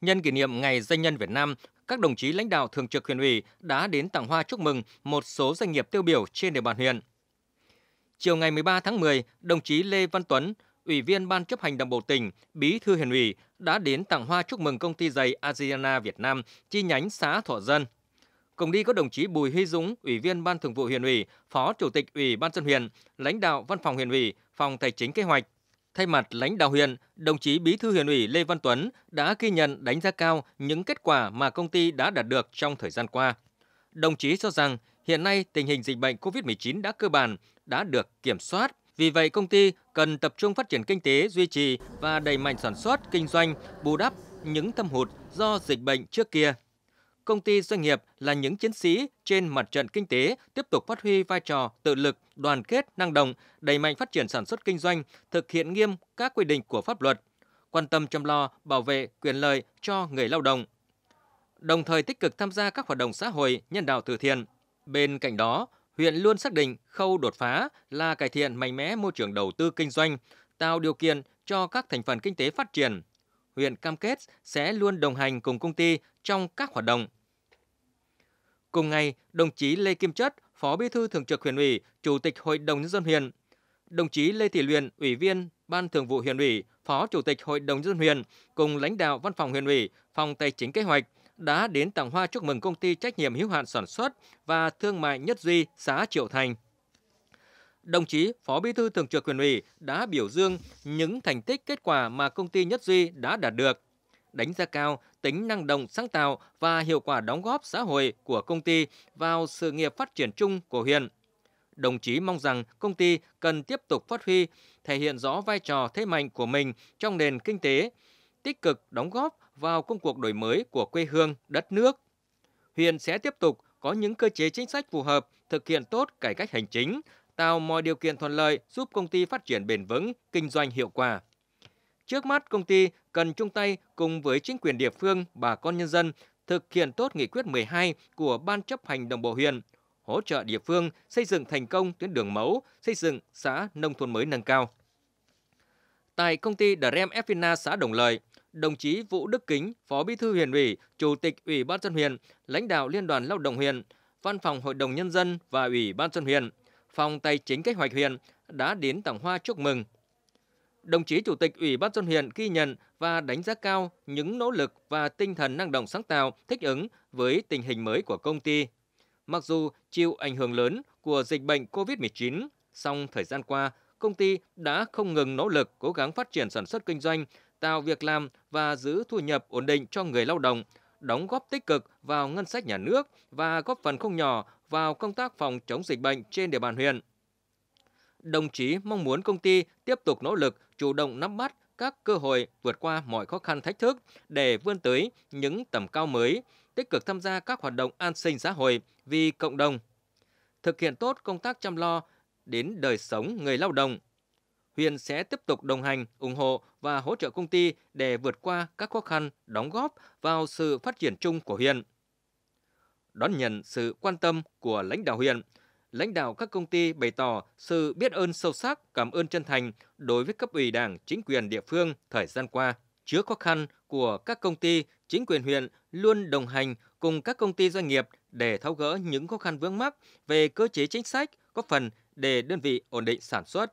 Nhân kỷ niệm Ngày Doanh nhân Việt Nam, các đồng chí lãnh đạo thường trực huyện ủy đã đến tặng hoa chúc mừng một số doanh nghiệp tiêu biểu trên địa bàn huyện. Chiều ngày 13 tháng 10, đồng chí Lê Văn Tuấn, Ủy viên Ban chấp hành Đảng bộ tỉnh, Bí thư huyện ủy đã đến tặng hoa chúc mừng công ty giày Asiana Việt Nam chi nhánh xã Thọ Dân. Cùng đi có đồng chí Bùi Huy Dũng, Ủy viên Ban Thường vụ huyện ủy, Phó Chủ tịch Ủy ban dân huyện, lãnh đạo Văn phòng huyện ủy, Phòng Tài chính Kế hoạch. Thay mặt lãnh đạo huyện, đồng chí Bí thư huyện ủy Lê Văn Tuấn đã ghi nhận đánh giá cao những kết quả mà công ty đã đạt được trong thời gian qua. Đồng chí cho rằng hiện nay tình hình dịch bệnh COVID-19 đã cơ bản, đã được kiểm soát, vì vậy, công ty cần tập trung phát triển kinh tế, duy trì và đẩy mạnh sản xuất, kinh doanh, bù đắp những thâm hụt do dịch bệnh trước kia. Công ty doanh nghiệp là những chiến sĩ trên mặt trận kinh tế tiếp tục phát huy vai trò tự lực, đoàn kết, năng động, đẩy mạnh phát triển sản xuất kinh doanh, thực hiện nghiêm các quy định của pháp luật, quan tâm chăm lo, bảo vệ quyền lợi cho người lao động. Đồng thời tích cực tham gia các hoạt động xã hội, nhân đạo từ thiện. Bên cạnh đó, huyện luôn xác định khâu đột phá là cải thiện mạnh mẽ môi trường đầu tư kinh doanh, tạo điều kiện cho các thành phần kinh tế phát triển. Huyện cam kết sẽ luôn đồng hành cùng công ty trong các hoạt động. Cùng ngày, đồng chí Lê Kim Chất, Phó Bí thư Thường trực huyện ủy, Chủ tịch Hội đồng nhân dân huyện, đồng chí Lê Thị Luyện, Ủy viên Ban Thường vụ huyện ủy, Phó Chủ tịch Hội đồng nhân dân huyện cùng lãnh đạo Văn phòng huyện ủy, Phòng Tài chính Kế hoạch, đã đến tặng hoa chúc mừng công ty trách nhiệm hữu hạn sản xuất và thương mại Nhất Duy, xã Triệu Thành. Đồng chí Phó Bí thư Thường trực huyện ủy đã biểu dương những thành tích kết quả mà công ty Nhất Duy đã đạt được, đánh giá cao tính năng động sáng tạo và hiệu quả đóng góp xã hội của công ty vào sự nghiệp phát triển chung của huyện. Đồng chí mong rằng công ty cần tiếp tục phát huy, thể hiện rõ vai trò thế mạnh của mình trong nền kinh tế, tích cực đóng góp vào công cuộc đổi mới của quê hương, đất nước. Huyện sẽ tiếp tục có những cơ chế chính sách phù hợp, thực hiện tốt cải cách hành chính, tạo mọi điều kiện thuận lợi giúp công ty phát triển bền vững, kinh doanh hiệu quả. Trước mắt, công ty cần chung tay cùng với chính quyền địa phương, bà con nhân dân thực hiện tốt nghị quyết 12 của Ban chấp hành đồng bộ huyện, hỗ trợ địa phương xây dựng thành công tuyến đường mẫu, xây dựng xã nông thôn mới nâng cao. Tại công ty Drem Fina xã Đồng Lợi, đồng chí Vũ Đức Kính, Phó Bí thư huyện ủy, Chủ tịch Ủy ban dân huyện, lãnh đạo Liên đoàn Lao động huyện, Văn phòng Hội đồng Nhân dân và Ủy ban dân huyện, Phòng Tài chính Kế hoạch huyện đã đến tặng hoa chúc mừng. Đồng chí Chủ tịch Ủy ban dân huyện ghi nhận và đánh giá cao những nỗ lực và tinh thần năng động sáng tạo thích ứng với tình hình mới của công ty. Mặc dù chịu ảnh hưởng lớn của dịch bệnh COVID-19, song thời gian qua, công ty đã không ngừng nỗ lực cố gắng phát triển sản xuất kinh doanh, tạo việc làm và giữ thu nhập ổn định cho người lao động, đóng góp tích cực vào ngân sách nhà nước và góp phần không nhỏ vào công tác phòng chống dịch bệnh trên địa bàn huyện. Đồng chí mong muốn công ty tiếp tục nỗ lực chủ động nắm bắt các cơ hội vượt qua mọi khó khăn thách thức để vươn tới những tầm cao mới, tích cực tham gia các hoạt động an sinh xã hội vì cộng đồng, thực hiện tốt công tác chăm lo đến đời sống người lao động, huyện sẽ tiếp tục đồng hành, ủng hộ và hỗ trợ công ty để vượt qua các khó khăn, đóng góp vào sự phát triển chung của huyện. Đón nhận sự quan tâm của lãnh đạo huyện, lãnh đạo các công ty bày tỏ sự biết ơn sâu sắc, cảm ơn chân thành đối với cấp ủy Đảng, chính quyền địa phương thời gian qua. Trước khó khăn của các công ty, chính quyền huyện luôn đồng hành cùng các công ty doanh nghiệp để tháo gỡ những khó khăn vướng mắc về cơ chế chính sách, góp phần để đơn vị ổn định sản xuất,